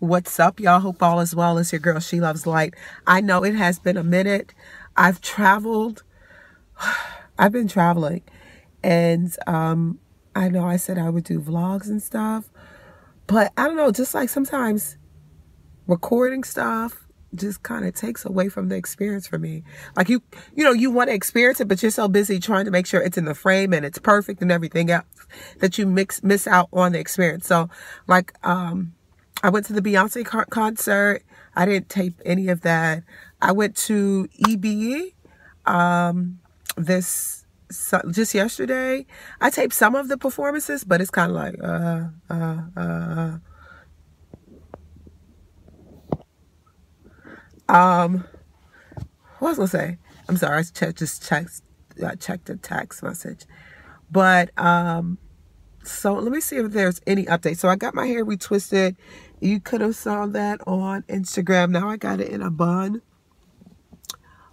What's up, y'all? Hope all is well. It's your girl, She Loves Light. I know it has been a minute. I've traveled. I've been traveling. And um, I know I said I would do vlogs and stuff. But I don't know, just like sometimes recording stuff just kind of takes away from the experience for me. Like you, you know, you want to experience it, but you're so busy trying to make sure it's in the frame and it's perfect and everything else that you mix miss out on the experience. So, like, um, I went to the Beyonce concert. I didn't tape any of that. I went to EBE um, this so, just yesterday. I taped some of the performances, but it's kind of like uh, uh, uh. Um, what was I gonna say? I'm sorry. I checked, just checked, I checked the text message, but um, so let me see if there's any update. So I got my hair retwisted you could have saw that on Instagram. Now I got it in a bun.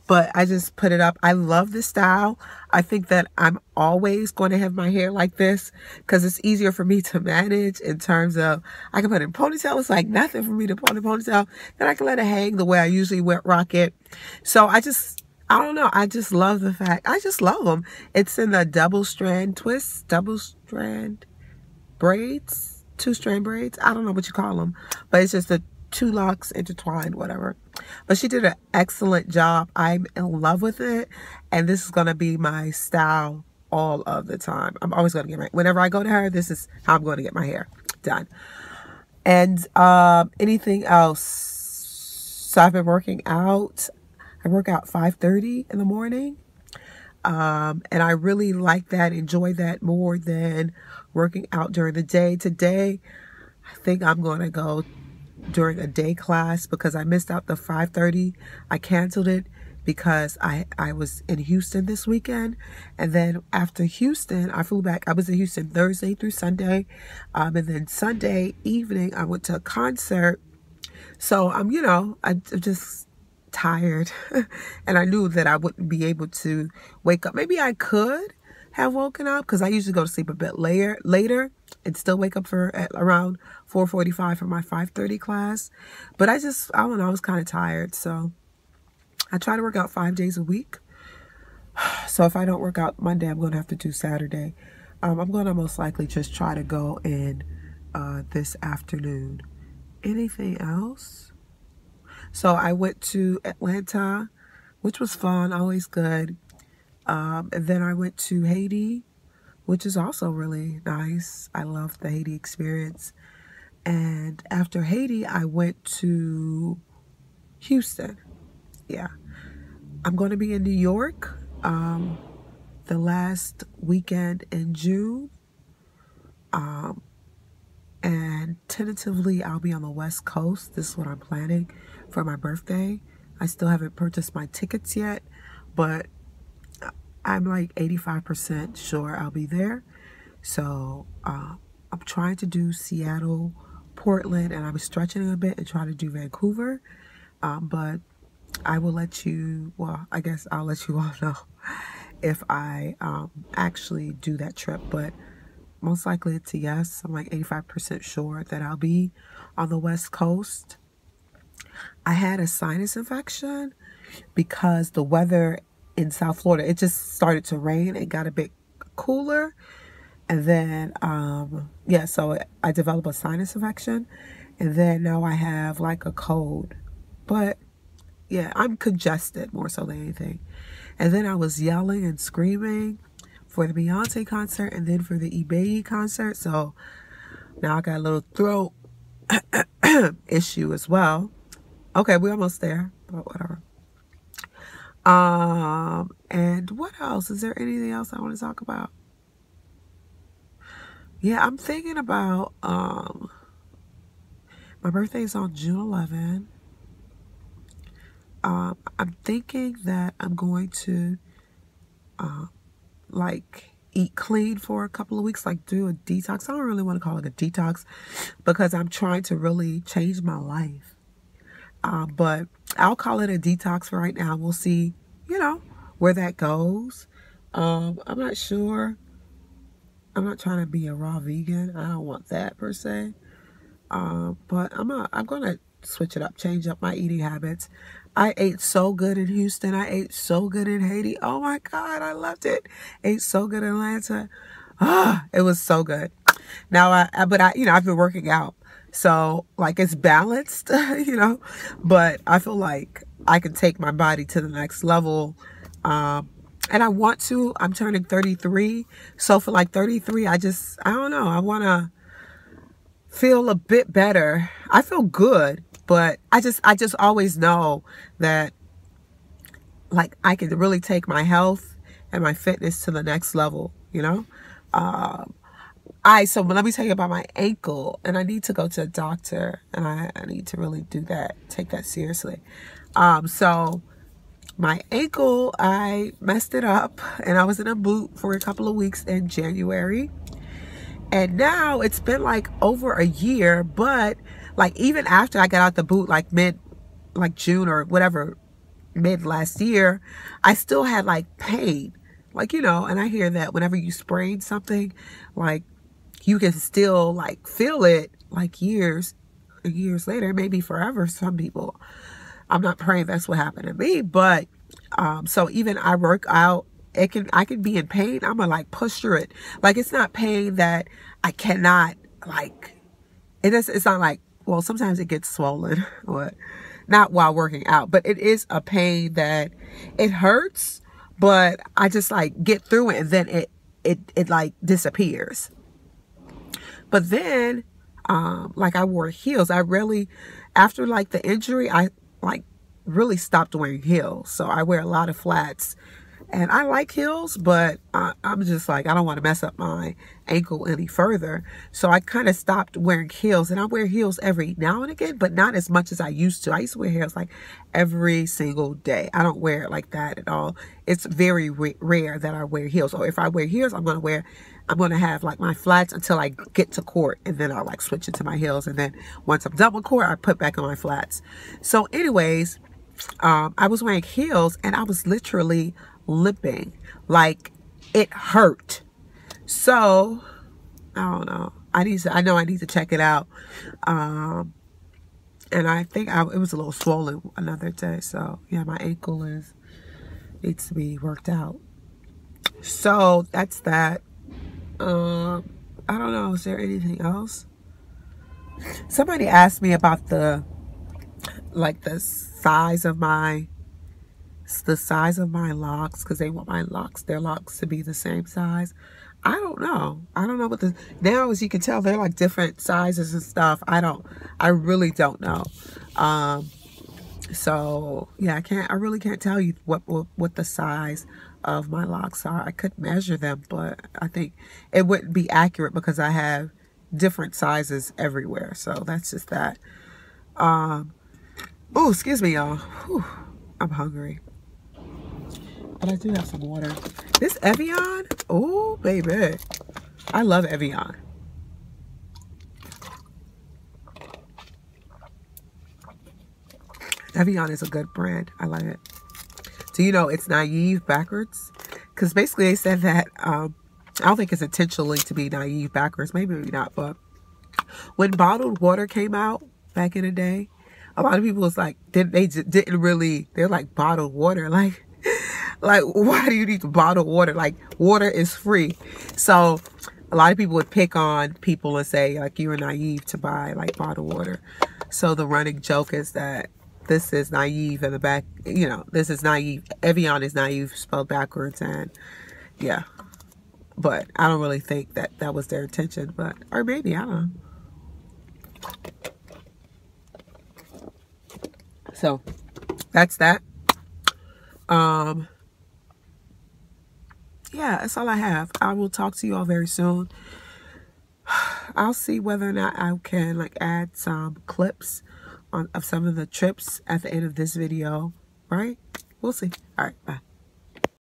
But I just put it up. I love this style. I think that I'm always going to have my hair like this because it's easier for me to manage in terms of I can put it in ponytail. It's like nothing for me to put in ponytail. Then I can let it hang the way I usually rock it. So I just I don't know. I just love the fact. I just love them. It's in the double strand twist, double strand braids two strand braids. I don't know what you call them, but it's just the two locks intertwined, whatever. But she did an excellent job. I'm in love with it. And this is going to be my style all of the time. I'm always going to get my, whenever I go to her, this is how I'm going to get my hair done. And um, anything else? So I've been working out. I work out 5.30 in the morning. Um, and I really like that, enjoy that more than working out during the day. Today, I think I'm going to go during a day class because I missed out the 5:30. I canceled it because I I was in Houston this weekend, and then after Houston, I flew back. I was in Houston Thursday through Sunday, um, and then Sunday evening I went to a concert. So I'm, you know, I, just tired, and I knew that I wouldn't be able to wake up. Maybe I could, have woken up because I usually go to sleep a bit later later and still wake up for at around 4:45 for my 5:30 class. But I just I don't know, I was kind of tired, so I try to work out 5 days a week. So if I don't work out Monday, I'm going to have to do Saturday. Um, I'm going to most likely just try to go in uh, this afternoon. Anything else? So I went to Atlanta, which was fun, always good. Um, and then I went to Haiti, which is also really nice. I love the Haiti experience. And after Haiti, I went to Houston. Yeah. I'm going to be in New York um, the last weekend in June. Um, and tentatively, I'll be on the West Coast. This is what I'm planning for my birthday. I still haven't purchased my tickets yet, but I'm like 85% sure I'll be there. So uh, I'm trying to do Seattle, Portland, and I was stretching a bit and trying to do Vancouver. Um, but I will let you, well, I guess I'll let you all know if I um, actually do that trip. But most likely it's a yes. I'm like 85% sure that I'll be on the West Coast. I had a sinus infection because the weather in South Florida. It just started to rain. It got a bit cooler. And then, um, yeah, so I developed a sinus infection. And then now I have like a cold. But yeah, I'm congested more so than anything. And then I was yelling and screaming for the Beyonce concert and then for the eBay concert. So now I got a little throat issue as well. Okay, we're almost there, but whatever. Um, and what else? Is there anything else I want to talk about? Yeah, I'm thinking about um my birthday is on June 11. Um, I'm thinking that I'm going to uh, like eat clean for a couple of weeks, like do a detox. I don't really want to call it a detox because I'm trying to really change my life. Uh, but I'll call it a detox for right now. We'll see, you know, where that goes. Um, I'm not sure. I'm not trying to be a raw vegan. I don't want that per se. Um, but I'm a, I'm gonna switch it up, change up my eating habits. I ate so good in Houston. I ate so good in Haiti. Oh my God, I loved it. Ate so good in Atlanta. Ah, it was so good. Now I, but I, you know, I've been working out. So like it's balanced, you know, but I feel like I can take my body to the next level. Um, and I want to, I'm turning 33. So for like 33, I just, I don't know. I want to feel a bit better. I feel good, but I just, I just always know that like I can really take my health and my fitness to the next level, you know? Um, I, so let me tell you about my ankle and I need to go to a doctor and I, I need to really do that, take that seriously. Um, so my ankle, I messed it up and I was in a boot for a couple of weeks in January. And now it's been like over a year, but like even after I got out the boot, like mid, like June or whatever, mid last year, I still had like pain. Like, you know, and I hear that whenever you sprain something, like you can still like feel it like years, years later, maybe forever, some people. I'm not praying that's what happened to me, but um, so even I work out, it can I can be in pain. I'm gonna like push through it. Like it's not pain that I cannot like. It is. It's not like well. Sometimes it gets swollen, but not while working out. But it is a pain that it hurts, but I just like get through it, and then it it it like disappears. But then, um, like I wore heels. I really, after like the injury, I like really stopped wearing heels. So I wear a lot of flats. And I like heels, but I, am just like, I don't want to mess up my ankle any further. So I kind of stopped wearing heels. And I wear heels every now and again, but not as much as I used to. I used to wear heels like every single day. I don't wear it like that at all. It's very rare that I wear heels. So if I wear heels, I'm going to wear I'm going to have like my flats until I get to court and then I'll like switch into my heels. And then once I'm done with court, I put back on my flats. So anyways, um, I was wearing heels and I was literally limping. Like it hurt. So I don't know. I need to, I know I need to check it out. Um, and I think I, it was a little swollen another day. So yeah, my ankle is, needs to be worked out. So that's that. Um, I don't know. Is there anything else? Somebody asked me about the, like the size of my, the size of my locks because they want my locks, their locks to be the same size. I don't know. I don't know what the, now as you can tell, they're like different sizes and stuff. I don't, I really don't know. Um, so yeah, I can't, I really can't tell you what, what, what the size of my locks are. I could measure them, but I think it wouldn't be accurate because I have different sizes everywhere. So that's just that. Um, oh, excuse me, y'all. I'm hungry. But I do have some water. This Evian, oh, baby. I love Evian. Evian is a good brand. I like it. So, you know, it's naive backwards. Because basically they said that, um, I don't think it's intentionally to be naive backwards. Maybe, maybe not. But when bottled water came out back in the day, a lot of people was like, did, they didn't really, they're like bottled water. Like, like, why do you need to bottle water? Like, water is free. So, a lot of people would pick on people and say, like, you were naive to buy, like, bottled water. So, the running joke is that this is naive in the back, you know, this is naive. Evian is naive spelled backwards and yeah. But I don't really think that that was their intention, but, or maybe, I don't know. So that's that. Um, yeah, that's all I have. I will talk to you all very soon. I'll see whether or not I can like add some clips on, of some of the trips at the end of this video, right? We'll see. All right, bye.